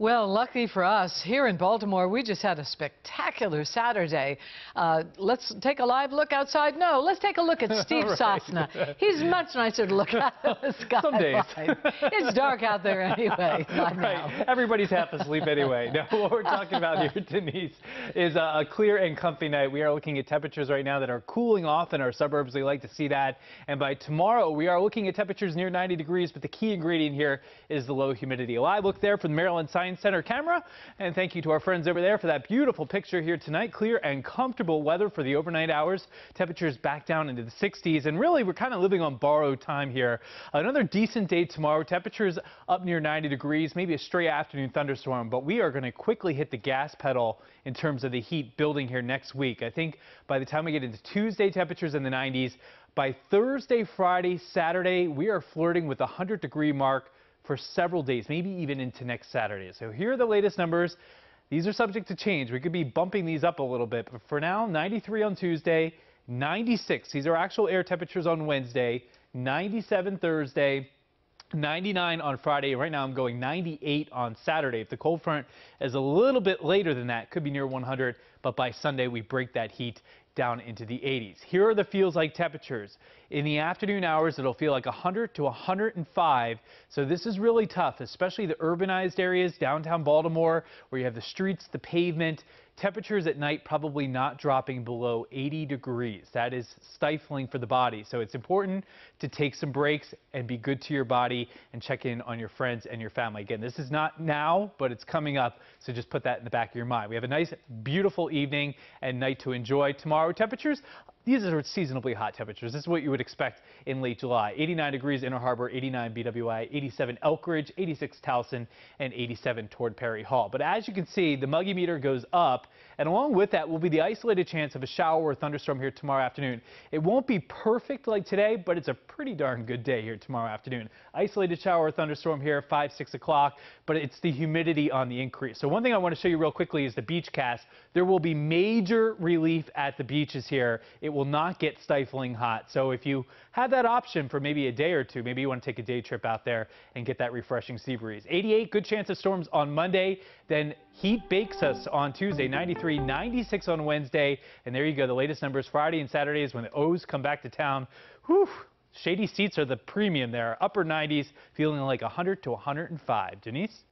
Well, lucky for us, here in Baltimore, we just had a spectacular Saturday. Uh, let's take a live look outside. No, let's take a look at Steve Right. Sosna. He's much nicer to look at the sky. Some days. It's dark out there anyway. now. Right. Everybody's half asleep anyway. No, what we're talking about here, Denise, is a, a clear and comfy night. We are looking at temperatures right now that are cooling off in our suburbs. We like to see that. And by tomorrow, we are looking at temperatures near 90 degrees. But the key ingredient here is the low humidity. A live look there from the Maryland Science Center camera. And thank you to our friends over there for that beautiful picture here tonight. Clear and comfortable weather for the overnight hours. Temperatures back down into the 60s. And really, we're kind of living on borrowed time here. Another decent day tomorrow. Temperatures up near 90 degrees, maybe a stray afternoon thunderstorm. But we are going to quickly hit the gas pedal in terms of the heat building here next week. I think by the time we get into Tuesday, temperatures in the 90s. By Thursday, Friday, Saturday, we are flirting with the 100 degree mark for several days, maybe even into next Saturday. So here are the latest numbers. These are subject to change. We could be bumping these up a little bit, but for now, 93 on Tuesday, 96. These are actual air temperatures on Wednesday, 97 Thursday, 99 on Friday. Right now I'm going 98 on Saturday. If the cold front is a little bit later than that, could be near 100, but by Sunday we break that heat down into the 80s. Here are the feels like temperatures. In the afternoon hours, it'll feel like 100 to 105. So this is really tough, especially the urbanized areas, downtown Baltimore, where you have the streets, the pavement. Temperatures at night probably not dropping below 80 degrees. That is stifling for the body. So it's important to take some breaks and be good to your body and check in on your friends and your family. Again, this is not now, but it's coming up. So just put that in the back of your mind. We have a nice, beautiful evening and night to enjoy. Tomorrow, temperatures, these are seasonably hot temperatures. This is what you would expect in late July. 89 degrees Inner Harbor, 89 BWI, 87 Elkridge, 86 Towson, and 87 toward Perry Hall. But as you can see, the muggy meter goes up, and along with that will be the isolated chance of a shower or thunderstorm here tomorrow afternoon. It won't be perfect like today, but it's a pretty darn good day here tomorrow afternoon. Isolated shower or thunderstorm here 5, 6 o'clock, but it's the humidity on the increase. So one thing I want to show you real quickly is the beach cast. There will be major relief at the beaches here. It will not get stifling hot. So if you have that option for maybe a day or two, maybe you want to take a day trip out there and get that refreshing sea breeze. 88, good chance of storms on Monday. Then heat bakes us on Tuesday, 93, 96 on Wednesday. And there you go. The latest numbers Friday and Saturday is when the O's come back to town. Whew. Shady seats are the premium there. Upper 90s, feeling like 100 to 105. Denise?